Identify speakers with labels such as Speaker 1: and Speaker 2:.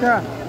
Speaker 1: Yeah.